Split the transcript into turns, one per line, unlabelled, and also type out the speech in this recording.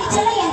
你真厉害。